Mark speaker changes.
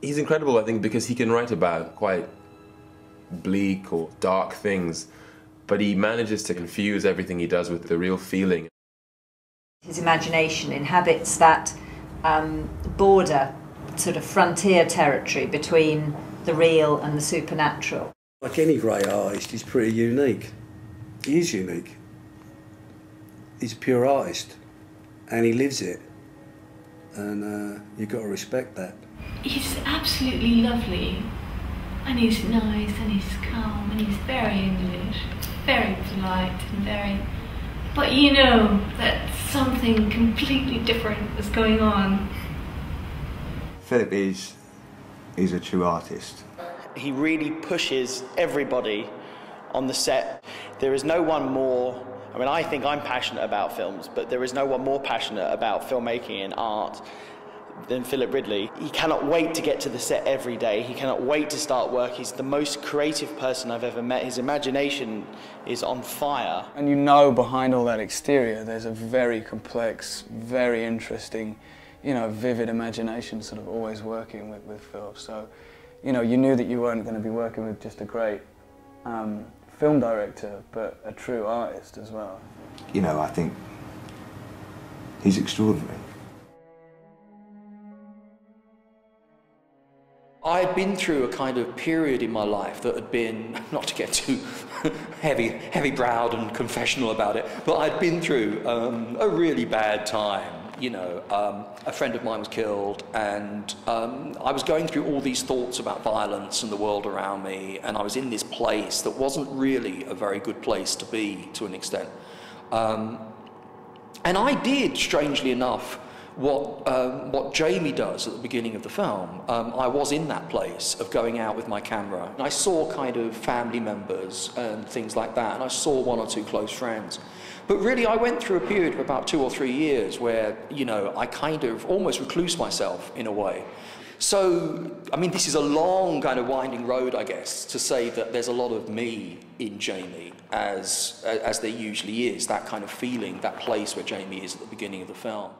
Speaker 1: he's incredible, I think, because he can write about quite bleak or dark things, but he manages to confuse everything he does with the real feeling.
Speaker 2: His imagination inhabits that um, border, sort of frontier territory between the real and the supernatural.
Speaker 3: Like any great artist, he's pretty unique. He is unique. He's a pure artist, and he lives it, and uh, you've got to respect that.
Speaker 4: He's absolutely lovely, and he's nice, and he's calm, and he's very English, very polite, and very. But you know that something completely different is going on.
Speaker 5: Philip is is a true artist.
Speaker 6: He really pushes everybody on the set. There is no one more I mean, I think I'm passionate about films, but there is no one more passionate about filmmaking and art than Philip Ridley. He cannot wait to get to the set every day. He cannot wait to start work. He's the most creative person I've ever met. His imagination is on fire.
Speaker 7: And you know behind all that exterior there's a very complex, very interesting, you know, vivid imagination sort of always working with, with Phil. So, you know, you knew that you weren't going to be working with just a great um, film director, but a true artist as well.
Speaker 5: You know, I think he's extraordinary.
Speaker 8: I had been through a kind of period in my life that had been, not to get too heavy, heavy-browed and confessional about it, but I'd been through um, a really bad time. You know, um, a friend of mine was killed, and um, I was going through all these thoughts about violence and the world around me, and I was in this place that wasn't really a very good place to be, to an extent. Um, and I did, strangely enough, what, um, what Jamie does at the beginning of the film. Um, I was in that place of going out with my camera, and I saw kind of family members and things like that, and I saw one or two close friends. But really, I went through a period of about two or three years where, you know, I kind of almost recluse myself in a way. So, I mean, this is a long kind of winding road, I guess, to say that there's a lot of me in Jamie, as, as there usually is, that kind of feeling, that place where Jamie is at the beginning of the film.